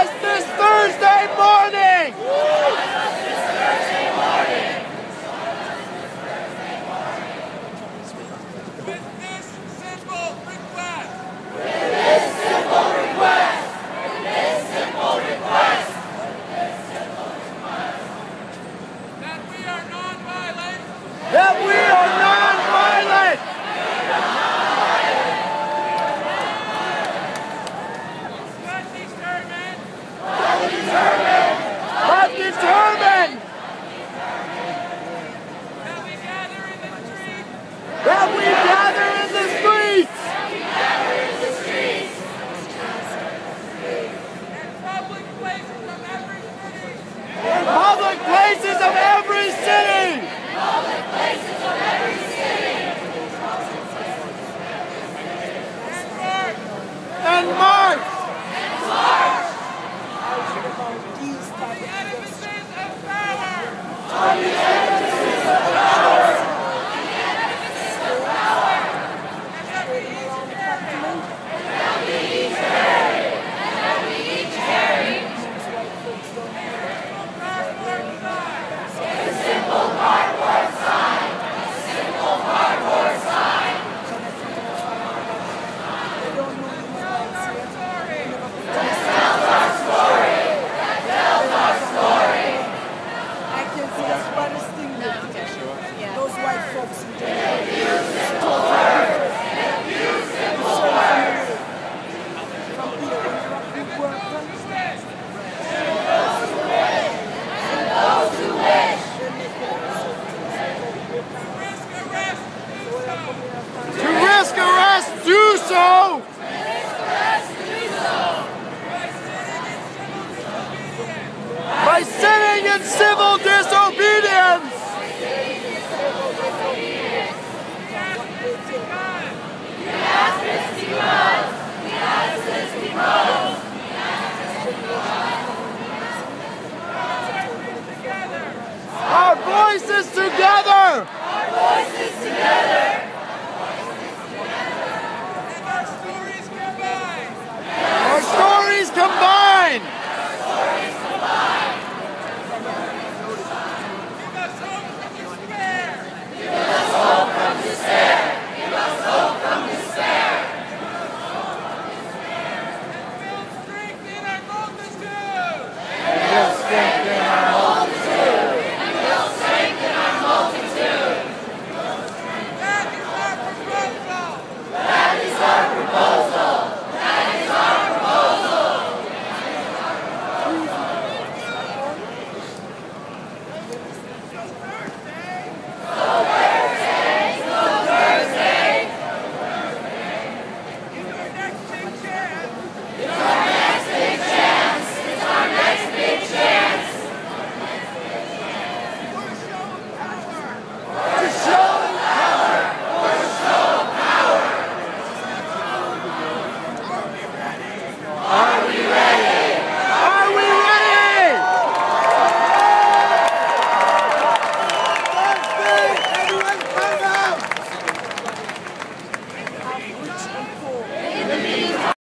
Yes, this Thursday, One more. in civil disobedience. Our voices together!